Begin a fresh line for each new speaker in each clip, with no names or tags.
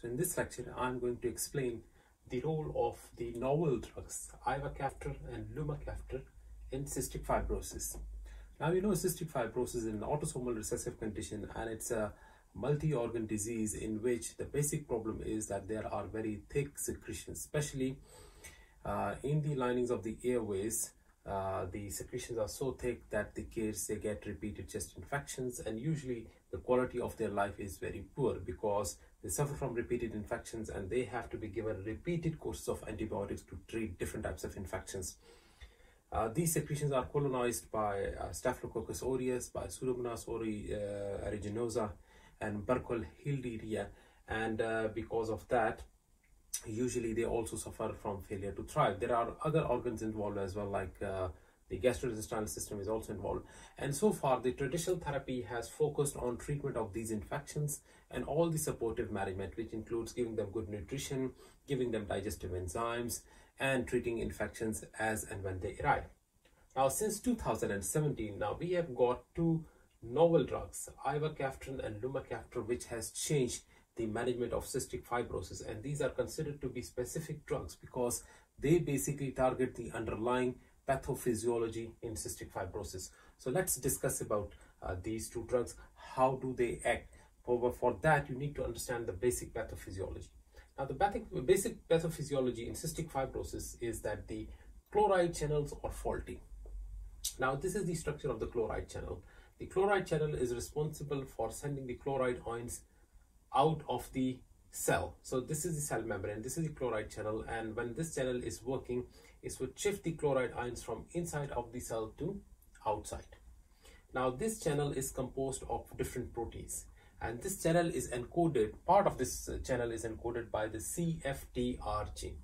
So in this lecture, I'm going to explain the role of the novel drugs ivacaftor and lumacaftor in cystic fibrosis. Now you know cystic fibrosis is an autosomal recessive condition and it's a multi-organ disease in which the basic problem is that there are very thick secretions, especially uh, in the linings of the airways. Uh, the secretions are so thick that the kids they get repeated chest infections and usually the quality of their life is very poor because they suffer from repeated infections and they have to be given repeated courses of antibiotics to treat different types of infections. Uh, these secretions are colonized by uh, Staphylococcus aureus, by Pseudomonas uh, aeruginosa, and Burkholderia, and uh, because of that, usually they also suffer from failure to thrive. There are other organs involved as well, like uh, the gastrointestinal system is also involved. And so far, the traditional therapy has focused on treatment of these infections and all the supportive management, which includes giving them good nutrition, giving them digestive enzymes, and treating infections as and when they arrive. Now, since 2017, now we have got two novel drugs, ivacaftor and lumacaftor, which has changed the management of cystic fibrosis. And these are considered to be specific drugs because they basically target the underlying pathophysiology in cystic fibrosis. So let's discuss about uh, these two drugs. How do they act? However, for that, you need to understand the basic pathophysiology. Now, the basic pathophysiology in cystic fibrosis is that the chloride channels are faulty. Now, this is the structure of the chloride channel. The chloride channel is responsible for sending the chloride ions out of the cell. So this is the cell membrane, this is the chloride channel and when this channel is working, it would shift the chloride ions from inside of the cell to outside. Now this channel is composed of different proteins and this channel is encoded, part of this channel is encoded by the CFTR gene.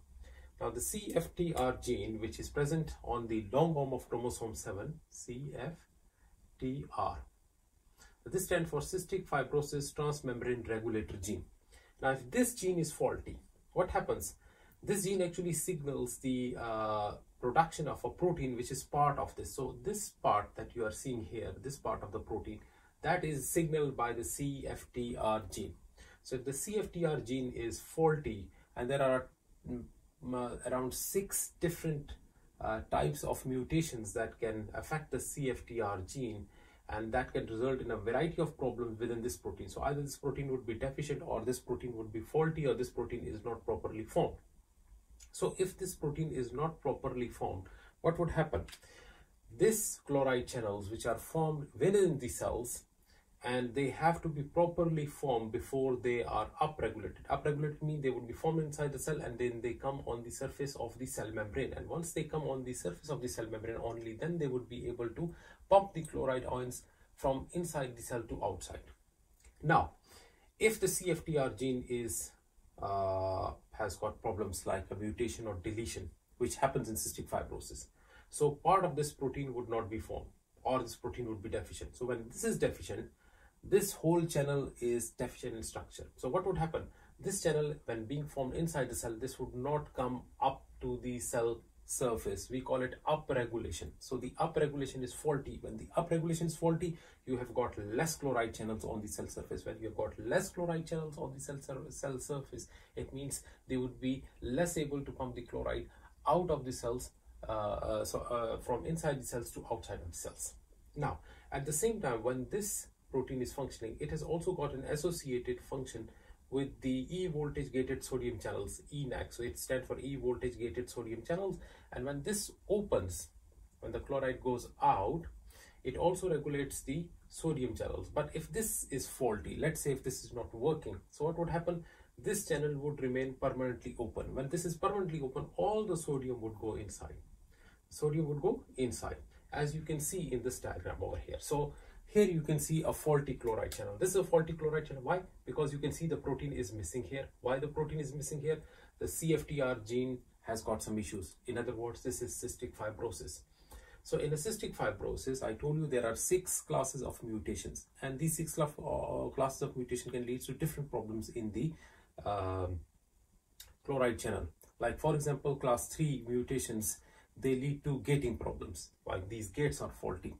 Now the CFTR gene which is present on the long arm of chromosome 7, CFTR. This stands for cystic fibrosis transmembrane regulator gene. Now if this gene is faulty, what happens? This gene actually signals the uh, production of a protein which is part of this. So this part that you are seeing here, this part of the protein, that is signaled by the CFTR gene. So if the CFTR gene is faulty and there are mm, around six different uh, types of mutations that can affect the CFTR gene and that can result in a variety of problems within this protein. So either this protein would be deficient or this protein would be faulty or this protein is not properly formed. So if this protein is not properly formed, what would happen? This chloride channels which are formed within the cells and they have to be properly formed before they are upregulated. Upregulated means they would be formed inside the cell and then they come on the surface of the cell membrane. And once they come on the surface of the cell membrane only, then they would be able to pump the chloride ions from inside the cell to outside. Now, if the CFTR gene is uh, has got problems like a mutation or deletion, which happens in cystic fibrosis, so part of this protein would not be formed or this protein would be deficient. So when this is deficient, this whole channel is deficient in structure. So what would happen? This channel, when being formed inside the cell, this would not come up to the cell surface. We call it upregulation. So the upregulation is faulty. When the upregulation is faulty, you have got less chloride channels on the cell surface. When you have got less chloride channels on the cell, cell surface, it means they would be less able to pump the chloride out of the cells, uh, uh, so uh, from inside the cells to outside of the cells. Now, at the same time, when this protein is functioning, it has also got an associated function with the E voltage gated sodium channels, ENaC. So it stands for E voltage gated sodium channels. And when this opens, when the chloride goes out, it also regulates the sodium channels. But if this is faulty, let's say if this is not working, so what would happen? This channel would remain permanently open. When this is permanently open, all the sodium would go inside. Sodium would go inside, as you can see in this diagram over here. So here you can see a faulty chloride channel. This is a faulty chloride channel. Why? Because you can see the protein is missing here. Why the protein is missing here? The CFTR gene has got some issues. In other words, this is cystic fibrosis. So in a cystic fibrosis, I told you there are six classes of mutations and these six uh, classes of mutation can lead to different problems in the um, chloride channel. Like for example, class 3 mutations, they lead to gating problems, like these gates are faulty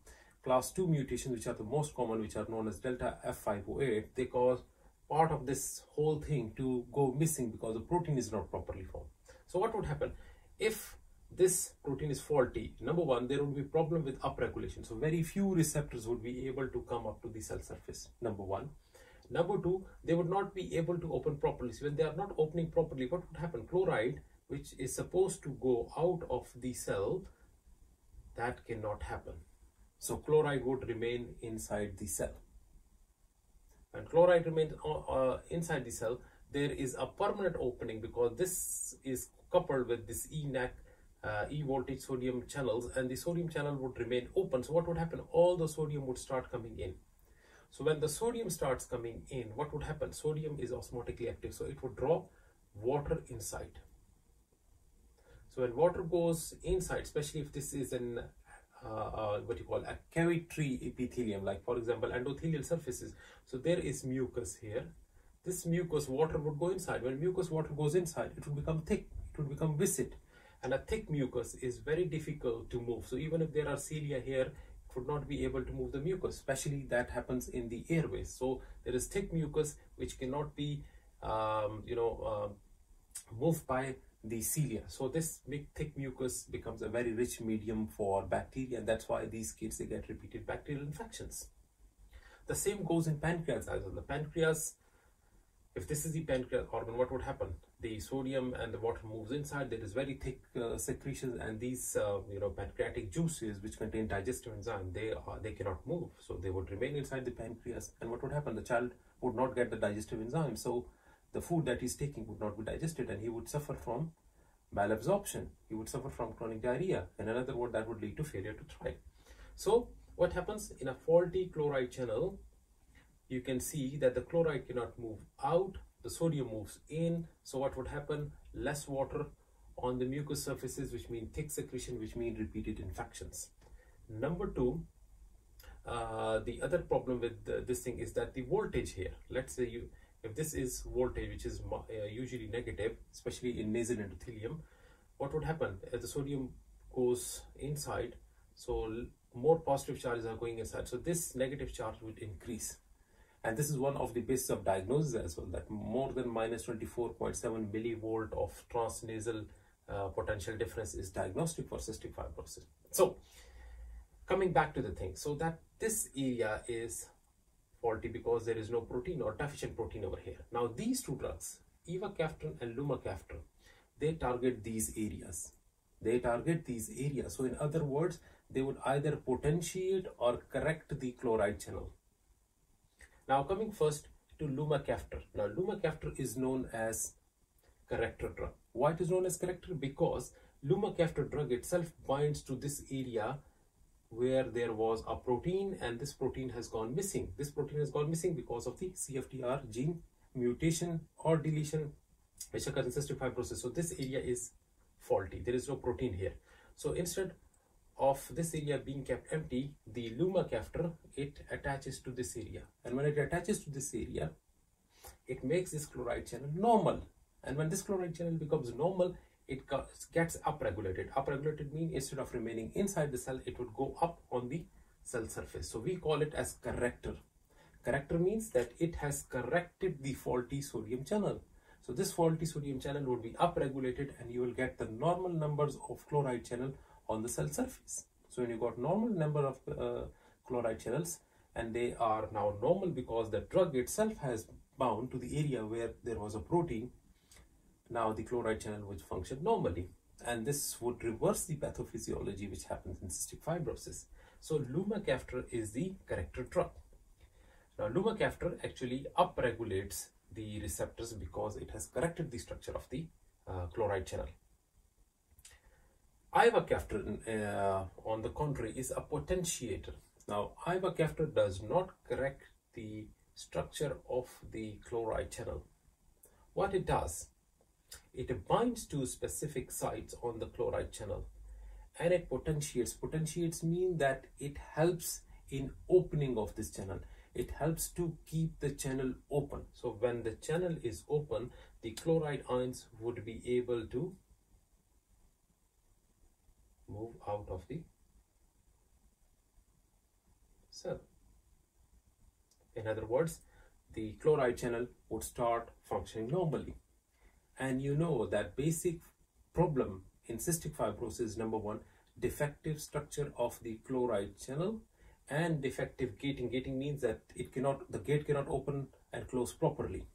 class 2 mutations which are the most common which are known as delta F508 they cause part of this whole thing to go missing because the protein is not properly formed. So what would happen if this protein is faulty? Number one, there would be problem with upregulation. So very few receptors would be able to come up to the cell surface. Number one. Number two, they would not be able to open properly. So when they are not opening properly, what would happen? Chloride, which is supposed to go out of the cell, that cannot happen. So chloride would remain inside the cell. When chloride remains uh, uh, inside the cell, there is a permanent opening because this is coupled with this ENaC, uh, E voltage sodium channels and the sodium channel would remain open. So what would happen? All the sodium would start coming in. So when the sodium starts coming in, what would happen? Sodium is osmotically active, so it would draw water inside. So when water goes inside, especially if this is an uh, what you call a cavitary epithelium, like for example endothelial surfaces. So there is mucus here. This mucus water would go inside. When mucus water goes inside, it would become thick. It would become viscid. And a thick mucus is very difficult to move. So even if there are cilia here, it would not be able to move the mucus. Especially that happens in the airways. So there is thick mucus which cannot be, um, you know, uh, moved by the cilia. So this big thick mucus becomes a very rich medium for bacteria and that's why these kids they get repeated bacterial infections. The same goes in pancreas as well. The pancreas, if this is the pancreas organ, what would happen? The sodium and the water moves inside. There is very thick uh, secretions, and these, uh, you know, pancreatic juices which contain digestive enzyme, they are they cannot move, so they would remain inside the pancreas. And what would happen? The child would not get the digestive enzyme, so the food that he's taking would not be digested and he would suffer from malabsorption. He would suffer from chronic diarrhea. In another word, that would lead to failure to thrive. So what happens in a faulty chloride channel, you can see that the chloride cannot move out, the sodium moves in. So what would happen? Less water on the mucous surfaces, which mean thick secretion, which mean repeated infections. Number two, uh, the other problem with the, this thing is that the voltage here, let's say you if this is voltage which is uh, usually negative especially in nasal endothelium what would happen? As the sodium goes inside so more positive charges are going inside. So this negative charge would increase. And this is one of the basis of diagnosis as well that more than minus 24.7 millivolt of transnasal uh, potential difference is diagnostic for cystic fibrosis. So coming back to the thing. So that this area is faulty because there is no protein or deficient protein over here. Now these two drugs, ivacaftor and lumacaftor, they target these areas. They target these areas. So in other words, they would either potentiate or correct the chloride channel. Now coming first to lumacaftor. Now lumacaftor is known as corrector drug. Why it is known as corrector? Because lumacaftor drug itself binds to this area where there was a protein and this protein has gone missing. This protein has gone missing because of the CFTR gene mutation or deletion which occurs in cystic fibrosis. So this area is faulty. There is no protein here. So instead of this area being kept empty, the lumacaftor, it attaches to this area. And when it attaches to this area, it makes this chloride channel normal. And when this chloride channel becomes normal, it gets upregulated. Upregulated means instead of remaining inside the cell, it would go up on the cell surface. So we call it as corrector. Corrector means that it has corrected the faulty sodium channel. So this faulty sodium channel would be upregulated and you will get the normal numbers of chloride channel on the cell surface. So when you got normal number of uh, chloride channels and they are now normal because the drug itself has bound to the area where there was a protein now the chloride channel would function normally and this would reverse the pathophysiology which happens in cystic fibrosis. So lumacaftor is the corrector drug. Now lumacaftor actually upregulates the receptors because it has corrected the structure of the uh, chloride channel. Ivacaftor, uh, on the contrary, is a potentiator. Now, ivacaftor does not correct the structure of the chloride channel. What it does, it binds to specific sites on the chloride channel and it potentiates. Potentiates mean that it helps in opening of this channel. It helps to keep the channel open. So when the channel is open, the chloride ions would be able to move out of the cell. In other words, the chloride channel would start functioning normally. And you know that basic problem in cystic fibrosis, number one, defective structure of the chloride channel and defective gating. Gating means that it cannot, the gate cannot open and close properly.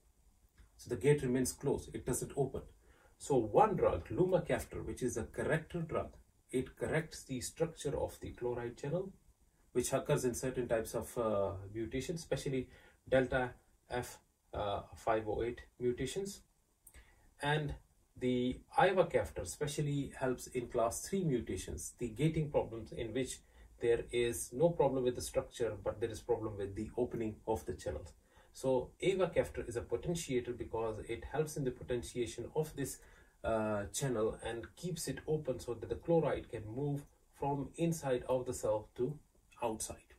So the gate remains closed, it doesn't open. So one drug, lumacaftor, which is a corrector drug, it corrects the structure of the chloride channel, which occurs in certain types of uh, mutations, especially delta F508 uh, mutations. And the ivacaftor especially helps in class 3 mutations, the gating problems in which there is no problem with the structure, but there is problem with the opening of the channels. So ivacaftor is a potentiator because it helps in the potentiation of this uh, channel and keeps it open so that the chloride can move from inside of the cell to outside.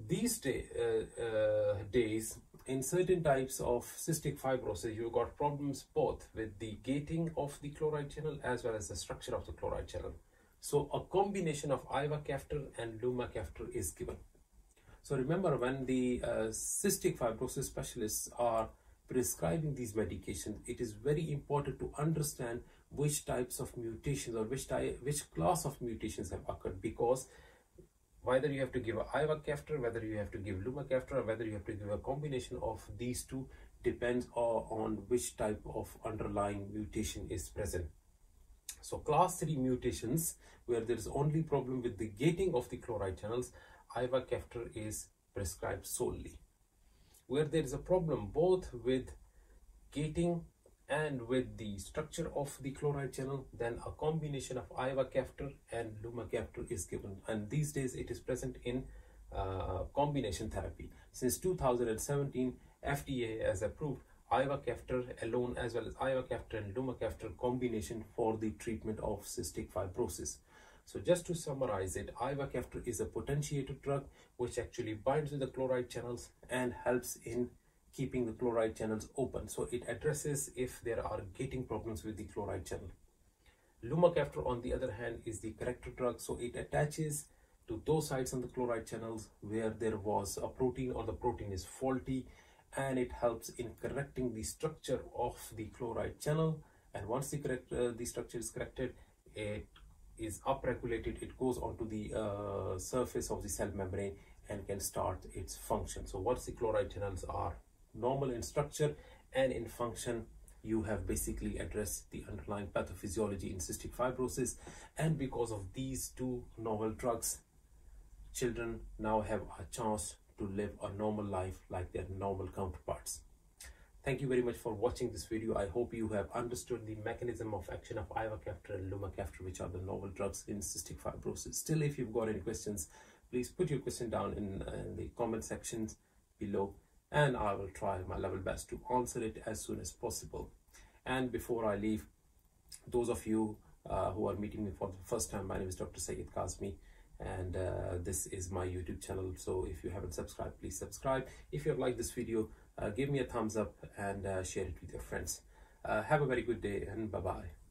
These day, uh, uh, days, in certain types of cystic fibrosis, you've got problems both with the gating of the chloride channel as well as the structure of the chloride channel. So a combination of ivacaftor and lumacaftor is given. So remember when the uh, cystic fibrosis specialists are prescribing these medications, it is very important to understand which types of mutations or which type, which class of mutations have occurred because whether you have to give a ivacaftor, whether you have to give lumacaftor, or whether you have to give a combination of these two depends on which type of underlying mutation is present. So class 3 mutations where there is only problem with the gating of the chloride channels, ivacaftor is prescribed solely. Where there is a problem both with gating and with the structure of the chloride channel then a combination of ivacaftor and lumacaftor is given. And these days it is present in uh, combination therapy. Since 2017 FDA has approved ivacaftor alone as well as ivacaftor and lumacaftor combination for the treatment of cystic fibrosis. So just to summarize it ivacaftor is a potentiator drug which actually binds with the chloride channels and helps in keeping the chloride channels open. So it addresses if there are gating problems with the chloride channel. Lumacaftor on the other hand is the corrector drug. So it attaches to those sites on the chloride channels where there was a protein or the protein is faulty and it helps in correcting the structure of the chloride channel and once the correct uh, the structure is corrected it is upregulated it goes onto the uh, surface of the cell membrane and can start its function so once the chloride channels are normal in structure and in function you have basically addressed the underlying pathophysiology in cystic fibrosis. And because of these two novel drugs children now have a chance to live a normal life like their normal counterparts. Thank you very much for watching this video. I hope you have understood the mechanism of action of ivacaftor and lumacaftor which are the novel drugs in cystic fibrosis. Still if you've got any questions please put your question down in, uh, in the comment sections below and I will try my level best to answer it as soon as possible. And before I leave, those of you uh, who are meeting me for the first time, my name is Dr. Syed Kazmi and uh, this is my YouTube channel. So if you haven't subscribed, please subscribe. If you have liked this video, uh, give me a thumbs up and uh, share it with your friends. Uh, have a very good day and bye-bye.